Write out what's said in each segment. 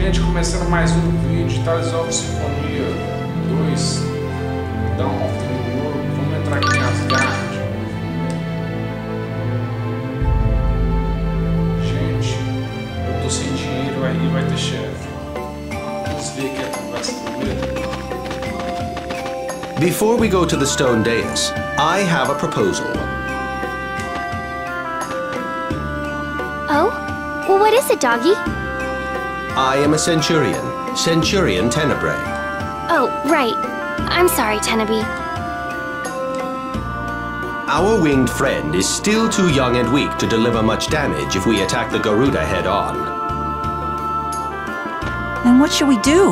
Gente, começando mais um vídeo, Tales of Sinfonia 2 Dawn of the World. Vamos entrar aqui em Asgard. Gente, eu tô sem dinheiro aí, vai ter chefe. Vamos ver que a conversa primeiro. Before we go to the stone dais, I have a proposal. Oh? Well, what is it, doggy? I am a centurion, Centurion Tenebrae. Oh, right. I'm sorry, Tenebrae. Our winged friend is still too young and weak to deliver much damage if we attack the Garuda head on. Then what should we do?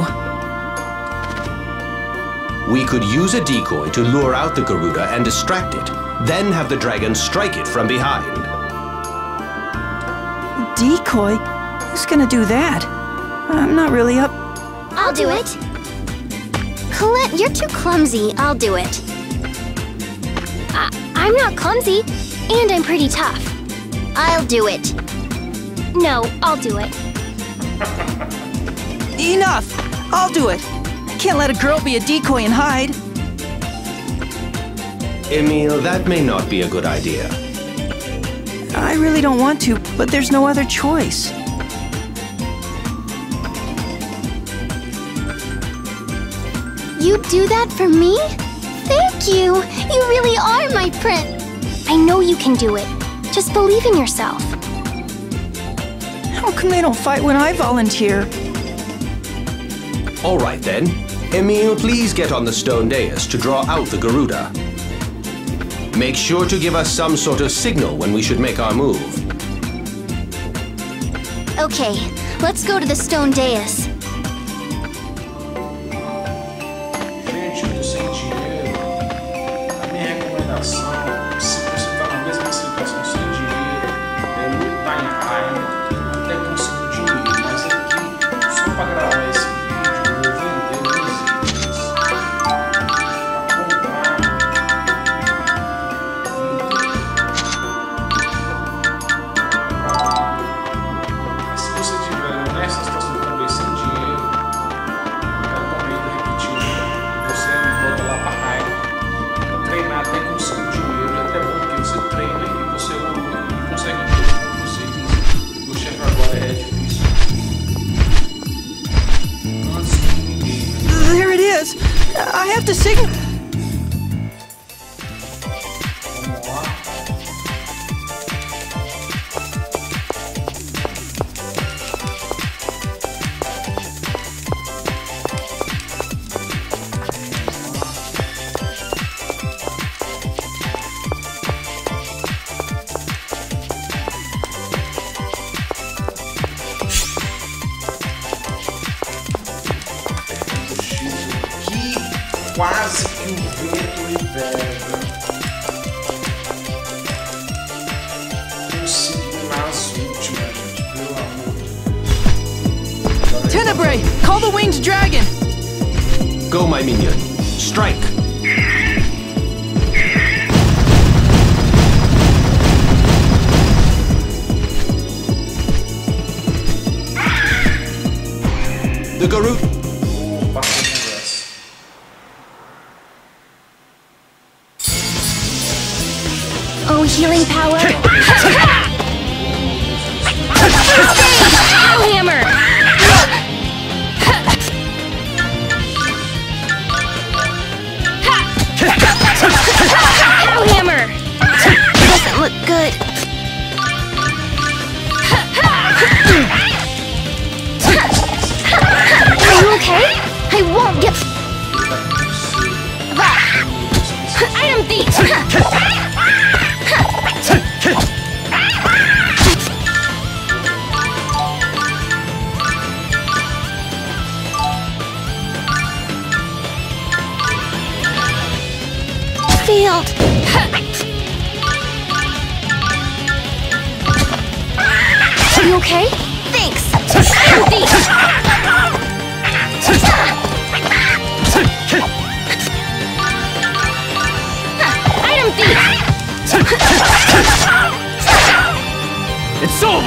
We could use a decoy to lure out the Garuda and distract it, then have the dragon strike it from behind. Decoy? Who's gonna do that? I'm not really up. I'll do it. Colette, you're too clumsy. I'll do it. I I'm not clumsy, and I'm pretty tough. I'll do it. No, I'll do it. Enough! I'll do it. Can't let a girl be a decoy and hide. Emil, that may not be a good idea. I really don't want to, but there's no other choice. You do that for me? Thank you! You really are my prince! I know you can do it. Just believe in yourself. How come they don't fight when I volunteer? All right then. Emil, please get on the stone dais to draw out the Garuda. Make sure to give us some sort of signal when we should make our move. Okay, let's go to the stone dais. To signal. Go, my minion. い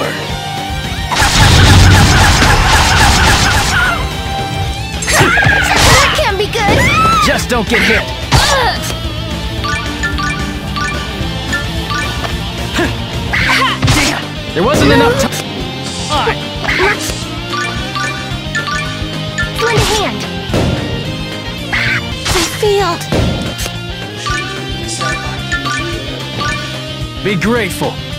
over. Just don't get hit. Damn, there wasn't enough time. I... Lend a hand. I failed. Be grateful.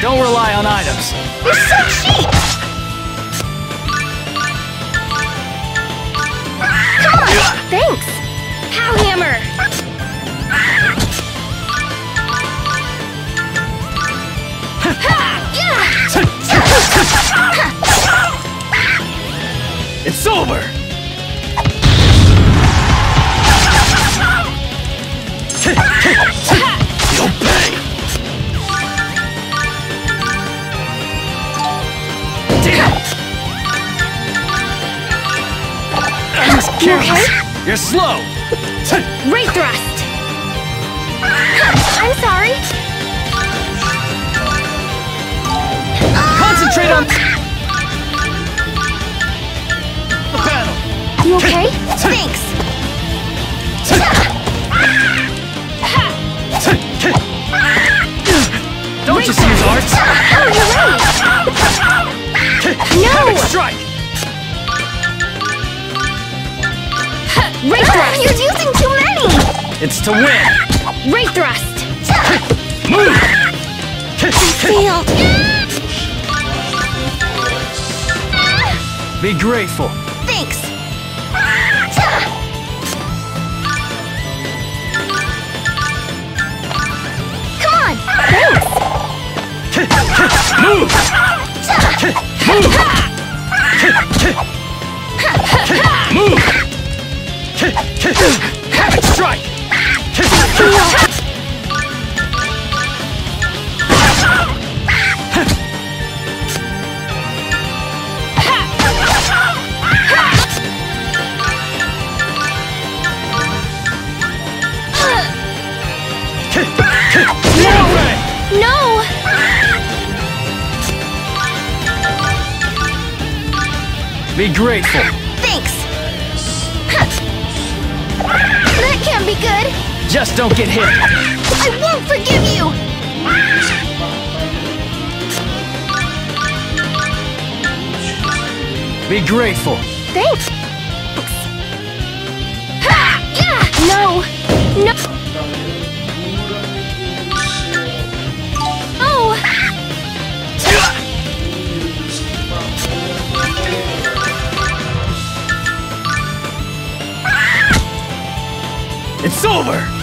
Don't rely on items. You're so cheap. Come on. Thanks. Pow hammer. It's over! You okay? You're slow! Ray thrust. I'm sorry. Concentrate on the battle! You okay? Thanks. Don't just use arts! Oh, you're right. No. Epic strike! Ray thrust. You're using too many. It's to win! Ray thrust. Move! Failed. Be grateful. Thanks. Come on. Thanks. Move! Move! Strike! No. No. Be grateful. Just don't get hit. I won't forgive you. Be grateful. Thanks. No. No. Oh. It's over!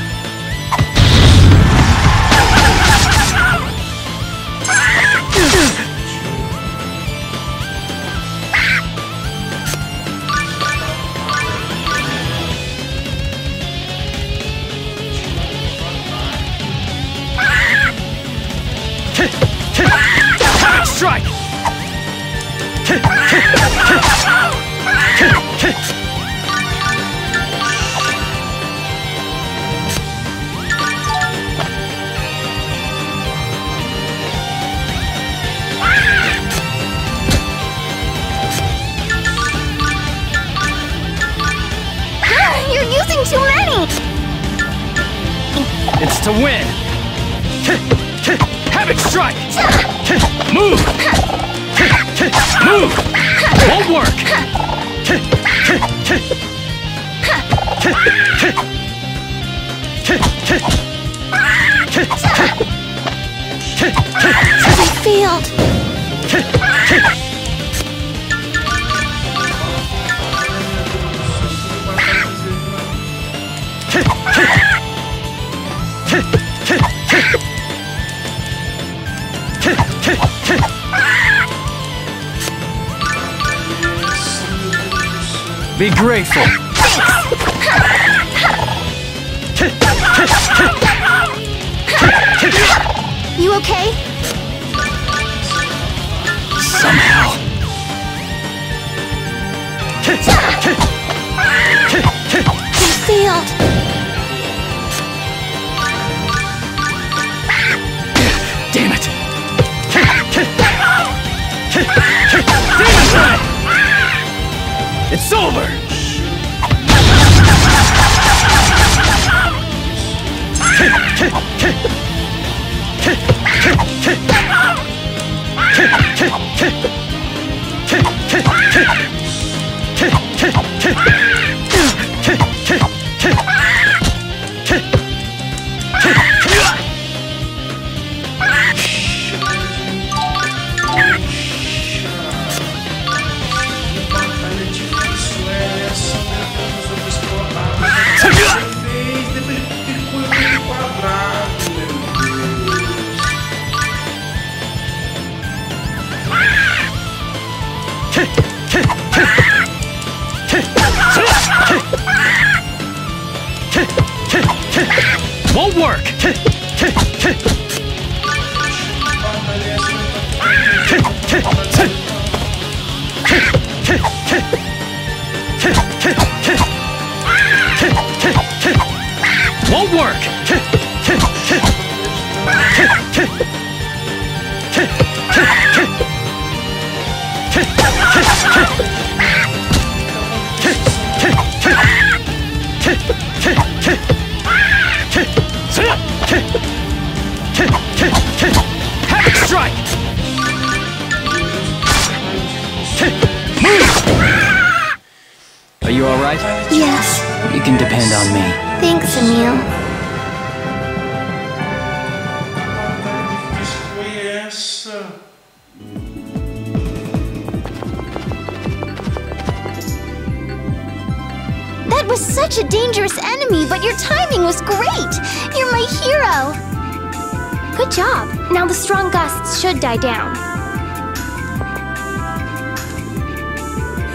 Too many. It's to win! Epic strike! Move! Move! Won't work! I Be grateful. You okay? Somehow. It's over! Won't work! Won't work! Can depend on me. Thanks, Emil. That was such a dangerous enemy, but your timing was great. You're my hero. Good job. Now the strong gusts should die down.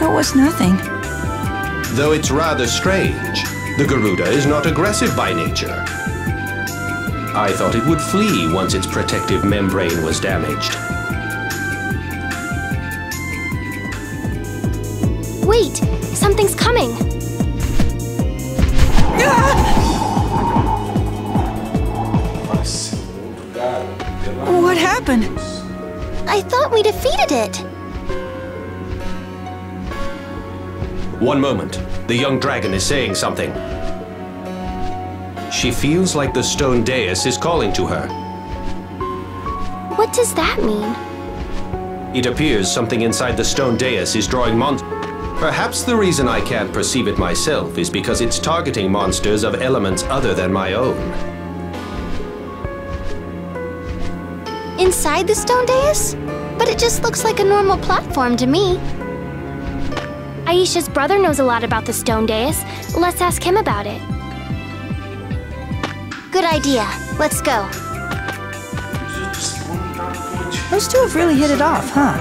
It was nothing. Though it's rather strange, the Garuda is not aggressive by nature. I thought it would flee once its protective membrane was damaged. Wait, something's coming. Parece muito, cara. Pelo What happened? I thought we defeated it. One moment. The young dragon is saying something. She feels like the stone dais is calling to her. What does that mean? It appears something inside the stone dais is drawing monsters. Perhaps the reason I can't perceive it myself is because it's targeting monsters of elements other than my own. Inside the stone dais? But it just looks like a normal platform to me. Aisha's brother knows a lot about the stone dais. Let's ask him about it. Good idea. Let's go. Preciso desmontar a ponte. Those two have really hit it off, huh?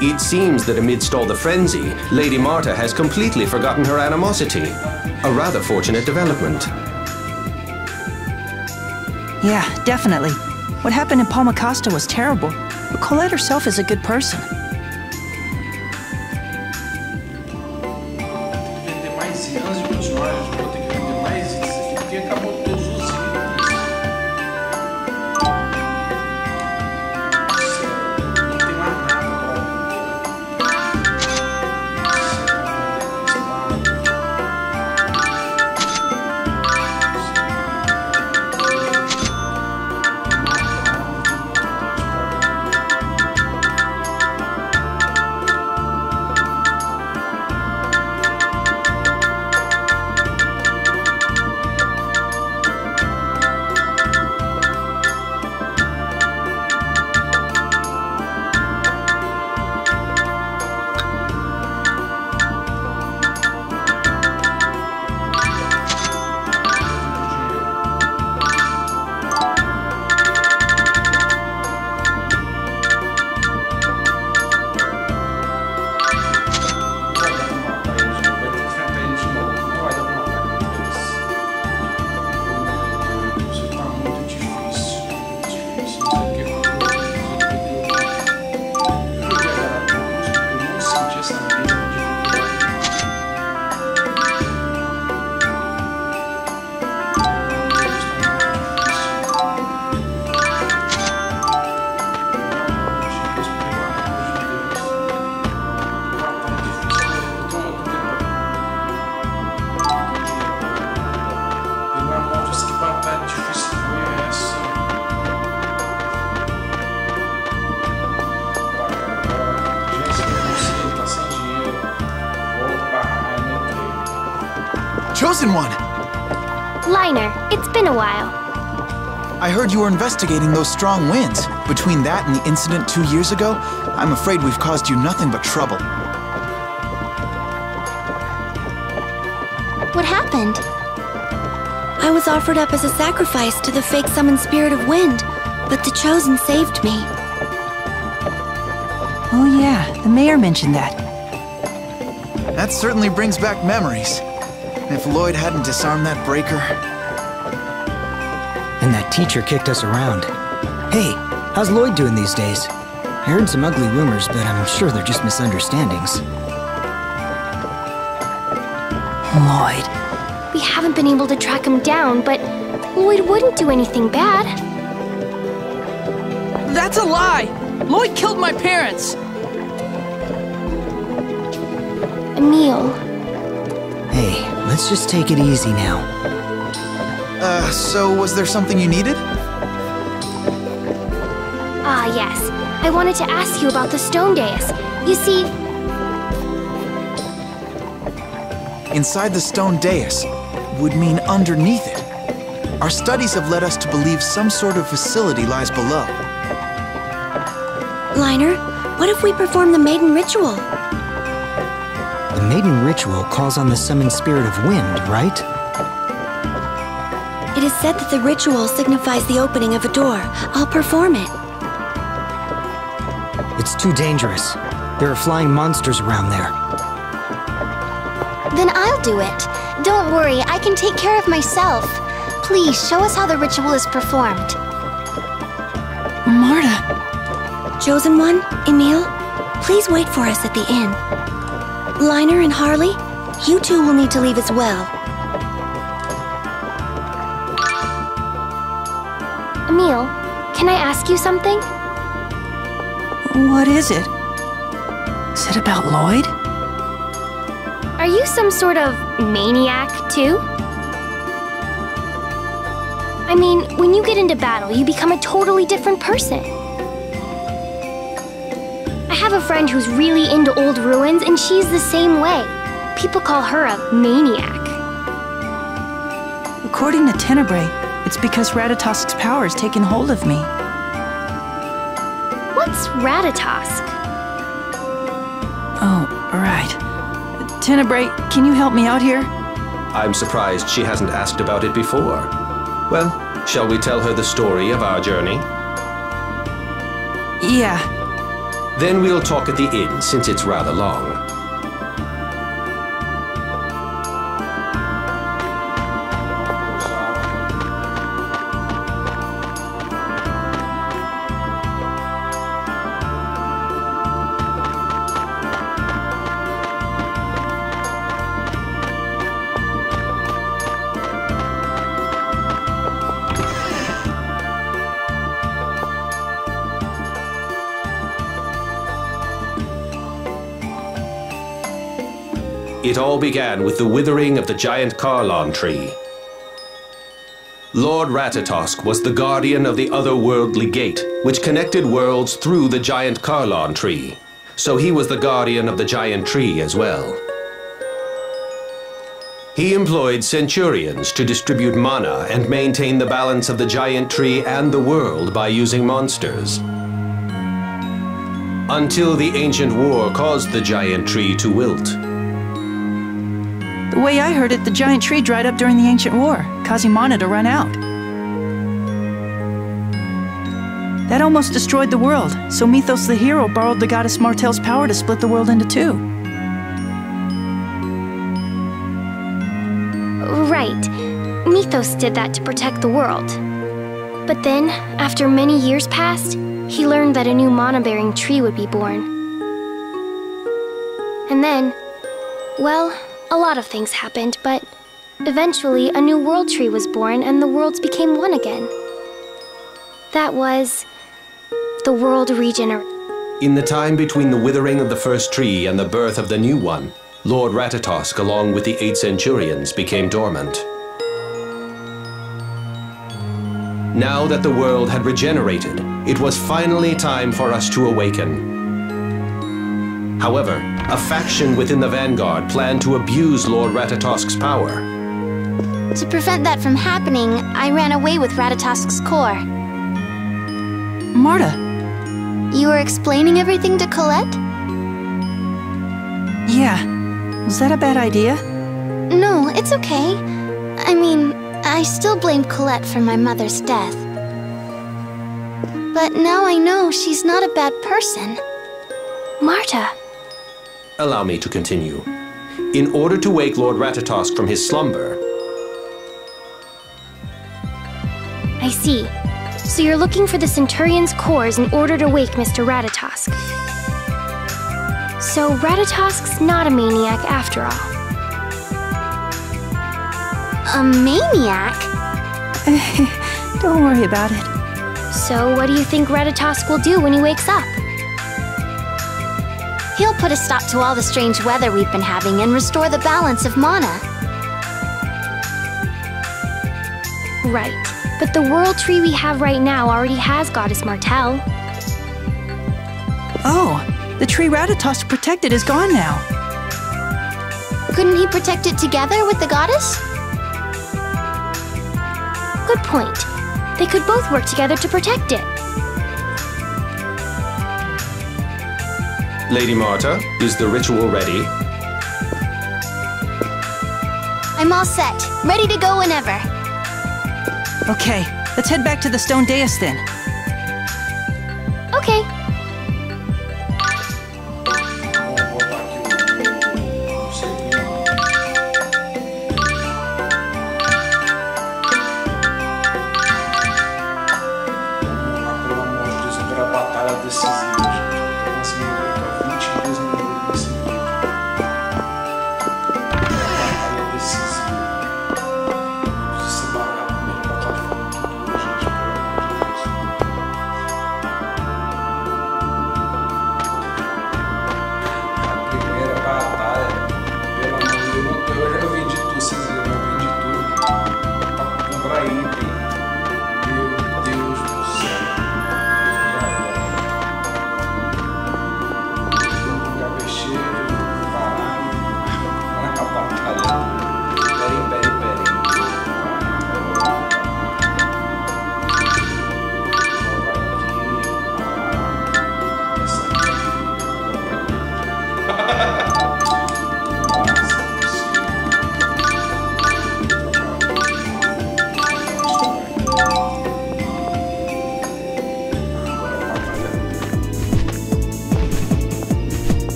It seems that amidst all the frenzy, Lady Marta has completely forgotten her animosity. A rather fortunate development. Yeah, definitely. What happened in Palmacosta was terrible, but Colette herself is a good person. Heard you were investigating those strong winds. Between that and the incident two years ago, I'm afraid we've caused you nothing but trouble. What happened? I was offered up as a sacrifice to the fake summoned spirit of wind, but the Chosen saved me. Oh, yeah, the mayor mentioned that. That certainly brings back memories. If Lloyd hadn't disarmed that breaker. And that teacher kicked us around. Hey, how's Lloyd doing these days? I heard some ugly rumors, but I'm sure they're just misunderstandings. Lloyd. We haven't been able to track him down, but Lloyd wouldn't do anything bad. That's a lie! Lloyd killed my parents! Emil, Hey, let's just take it easy now. Uh, so was there something you needed? ah yes, I wanted to ask you about the stone dais. You see, Inside the stone dais would mean underneath it. Our studies have led us to believe some sort of facility lies below. Linar, what if we perform the maiden ritual? The maiden ritual calls on the summoned spirit of wind, right? It is said that the ritual signifies the opening of a door. I'll perform it. It's too dangerous. There are flying monsters around there. then I'll do it. Don't worry, I can take care of myself. Please show us how the ritual is performed. Marta. Chosen One, Emil, please wait for us at the inn. Linar and Harley, you two will need to leave as well. Ask you something? What is it? Is it about Lloyd? Are you some sort of maniac, too? I mean, when you get into battle, you become a totally different person. I have a friend who's really into old ruins, and she's the same way. People call her a maniac. According to Tenebrae, it's because Ratatosk's power has taken hold of me. What's Ratatosk? Oh, right. Tenebrae, can you help me out here? I'm surprised she hasn't asked about it before. Well, shall we tell her the story of our journey? Yeah, Then we'll talk at the inn, since it's rather long. It all began with the withering of the giant Kharlan tree. Lord Ratatosk was the guardian of the otherworldly gate, which connected worlds through the giant Kharlan tree. So he was the guardian of the giant tree as well. He employed centurions to distribute mana and maintain the balance of the giant tree and the world by using monsters. Until the ancient war caused the giant tree to wilt. The way I heard it, the giant tree dried up during the ancient war, causing mana to run out. That almost destroyed the world, so Mithos the hero borrowed the goddess Martel's power to split the world into two. Right. Mithos did that to protect the world. But then, after many years passed, he learned that a new mana bearing tree would be born. And then, well, a lot of things happened, but eventually a new world tree was born and the worlds became one again. That was. the world regener. In the time between the withering of the first tree and the birth of the new one, Lord Ratatosk, along with the eight centurions, became dormant. Now that the world had regenerated, it was finally time for us to awaken. However, a faction within the Vanguard planned to abuse Lord Ratatosk's power. To prevent that from happening, I ran away with Ratatosk's core. Marta, You were explaining everything to Colette? yeah. Was that a bad idea? No, it's okay. I mean, I still blame Colette for my mother's death. But now I know she's not a bad person. Marta. Allow me to continue. In order to wake Lord Ratatosk from his slumber, I see. So you're looking for the Centurion's cores in order to wake Mr. Ratatosk. So Ratatosk's not a maniac after all. A maniac? Don't worry about it. So what do you think Ratatosk will do when he wakes up? He'll put a stop to all the strange weather we've been having and restore the balance of mana. Right. But the world tree we have right now already has Goddess Martel. Oh, the tree Ratatosk protected is gone now. Couldn't he protect it together with the goddess? Good point. They could both work together to protect it. Lady Marta, is the ritual ready? I'm all set, ready to go whenever. Okay, let's head back to the stone dais then. Okay.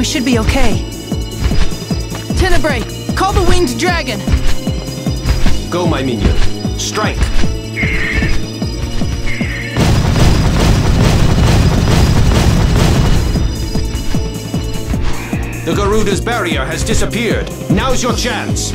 We should be okay. Tenebrae, call the winged dragon. Go, my minion. Strike! The Garuda's barrier has disappeared. Now's your chance.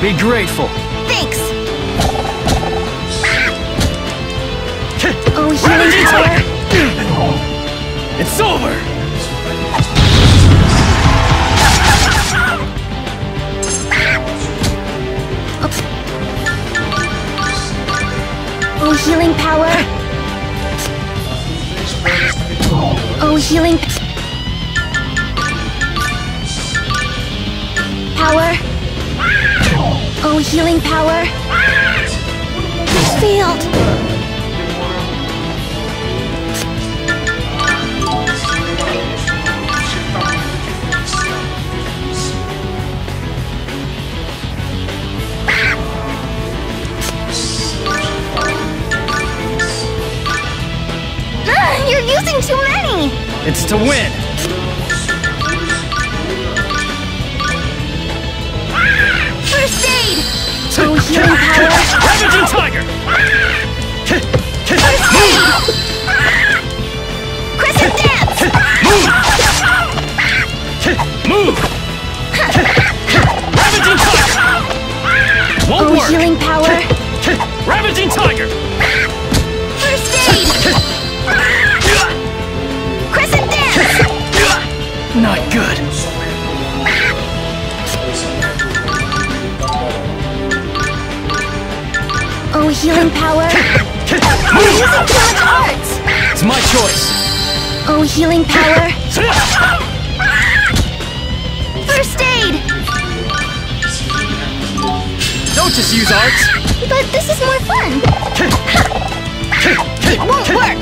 Be grateful. Thanks. Oh, healing power. It's over! Oh, healing power. Oh, healing. Power. No healing power. Ah! Failed. It's to win! Won't Oh, work! healing power! Ravaging Tiger! Healing power! I'm using too much arts! It's my choice. Oh, healing power! First aid! Don't just use arts. But this is more fun! It won't work!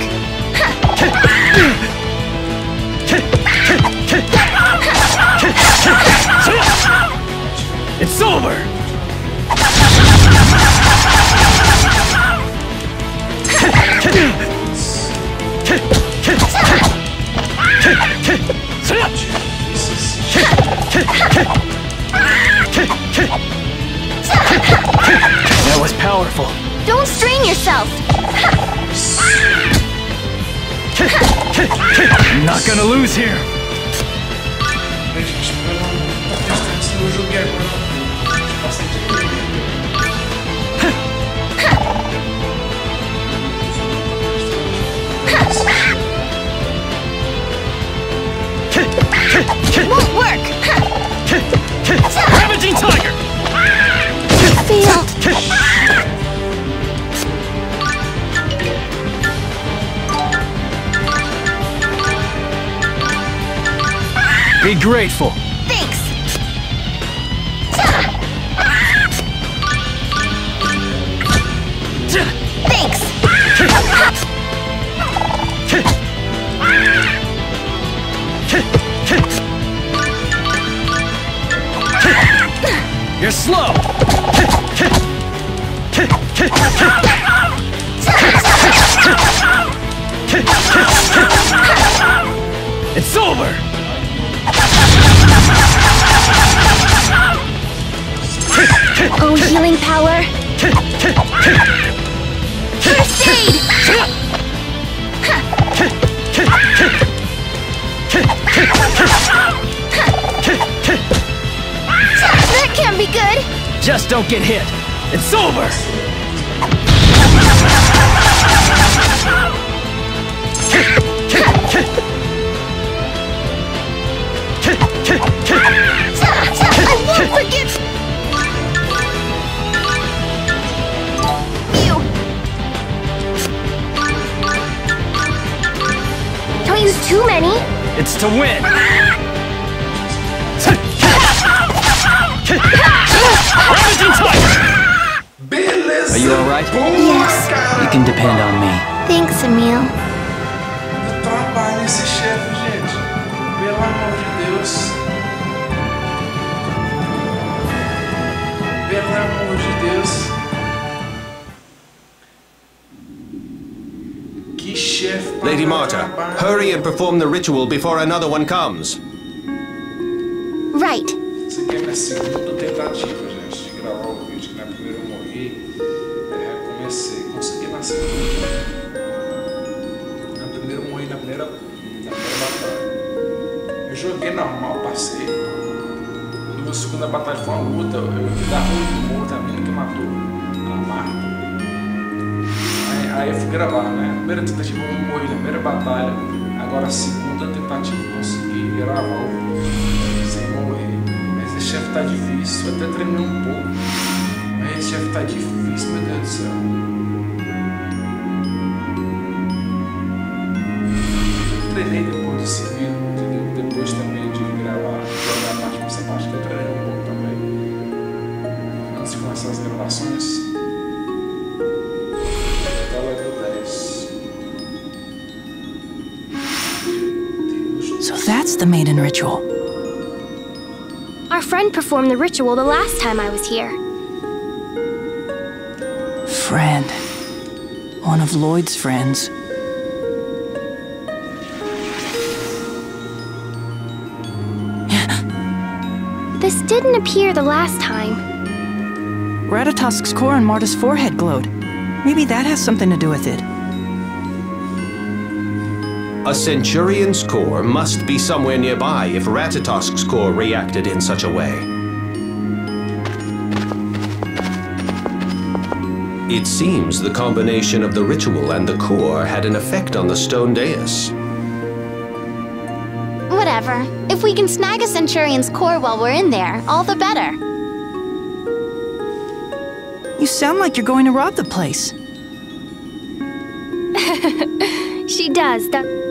Not gonna lose here. Grateful. Thanks! Thanks! You're slow. It's over. Oh, healing power! First aid! That can't be good! Just don't get hit. It's over. It's to win. Ravaging Tiger! Are you alright? Yes. You can depend on me. Thanks, Emil. Eu trabalho esse chefe, gente. Pelo amor de Deus. Lady dar Marta, hurry and perform the ritual before another one comes. Right. Isso aqui é minha segunda tentativa, gente, de gravar o vídeo, que na primeira eu morri. Aí recomecei, consegui na segunda. Na primeira eu morri na primeira, na primeira batalha. Eu joguei normal, passei. Quando a segunda batalha foi uma luta, eh, eu vi da rua do morro também, que matou a Marta. Aí, eu fui gravar, né? Primeira tentativa eu morri na primeira batalha. Agora a segunda tentativa eu consegui gravar o sem morrer. Mas esse chefe tá difícil, eu até treinei um pouco. Mas esse chefe tá difícil, meu Deus do céu. friend performed the ritual the last time I was here. Friend. One of Lloyd's friends. this didn't appear the last time. Ratatosk's core on Marta's forehead glowed. Maybe that has something to do with it. A Centurion's core must be somewhere nearby if Ratatosk's core reacted in such a way. It seems the combination of the ritual and the core had an effect on the stone dais. Whatever. If we can snag a Centurion's core while we're in there, all the better. You sound like you're going to rob the place. She does, that.